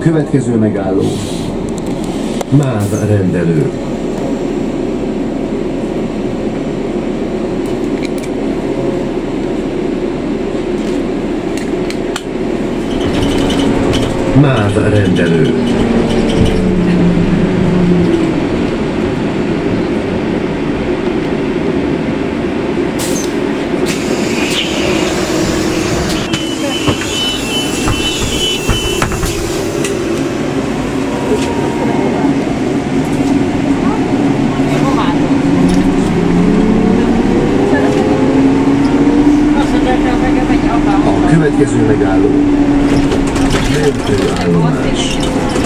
következő megálló MÁV rendelő. MÁV rendelő. A következő megálló Mentőállomás. Zégner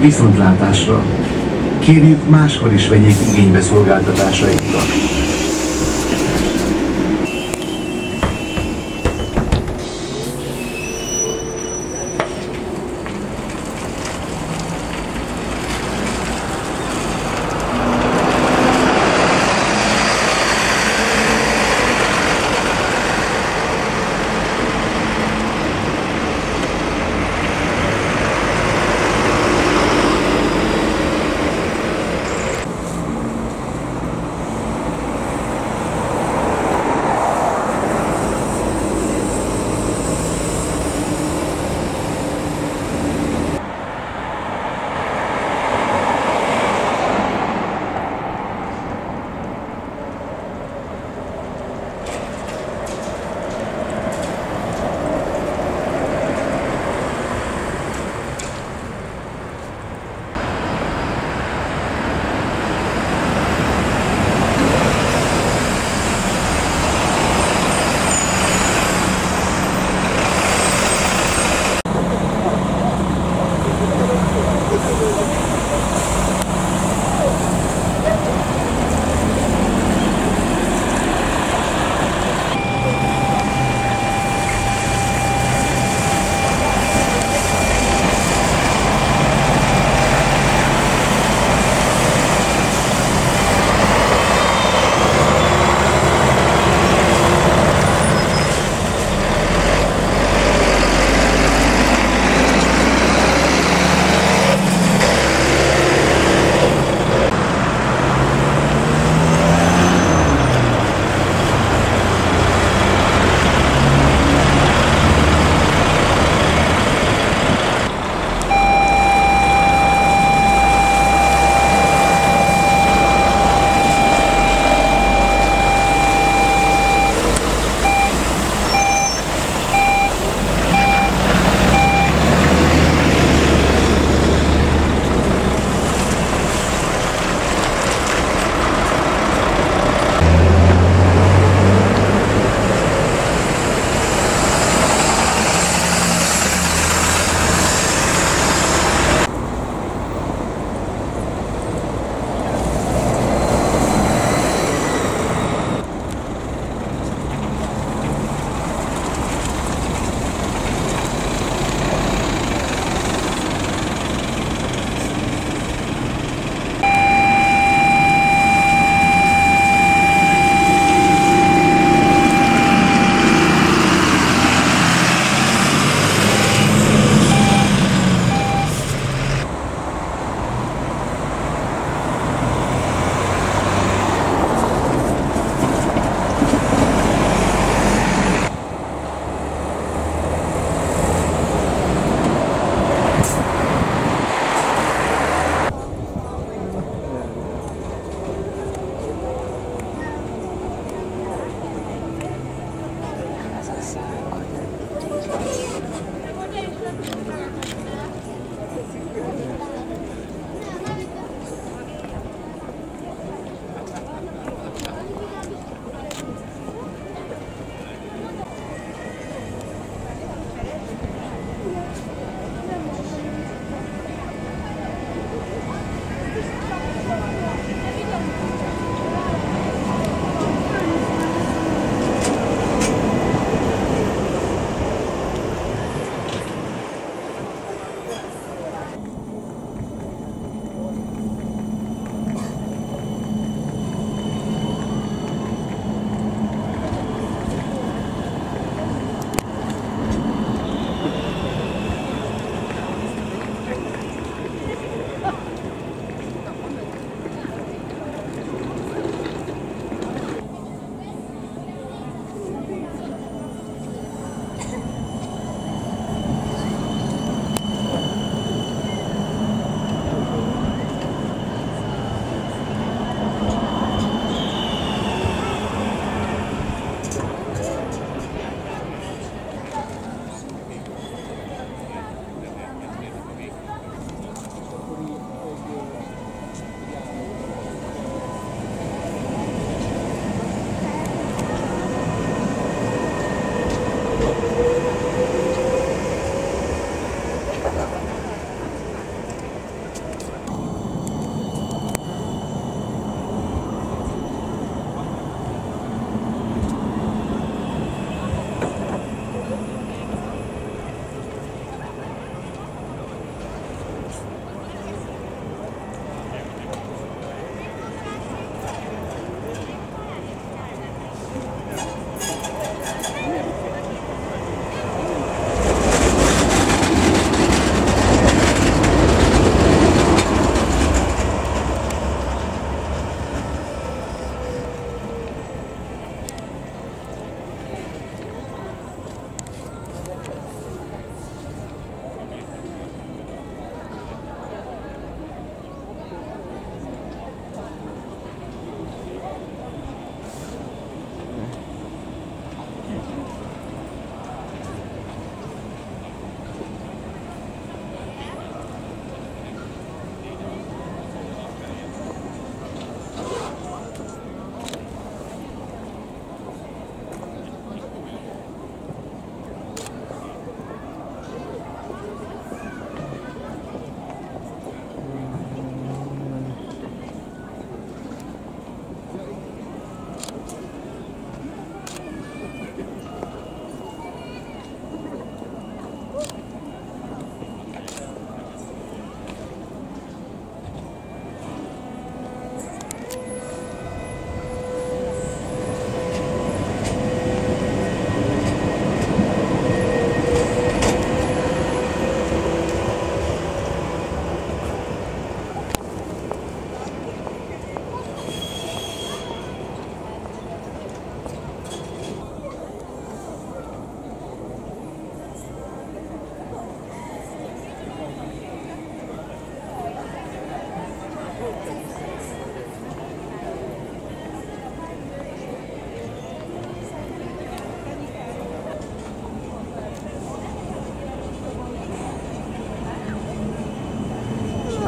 Viszontlátásra. Kérjük máskor is vegyék igénybe szolgáltatásainkat.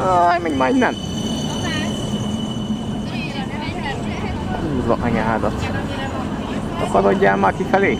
Aj, menj már innen! Húzva anyádat. Akarodjál már kifelé!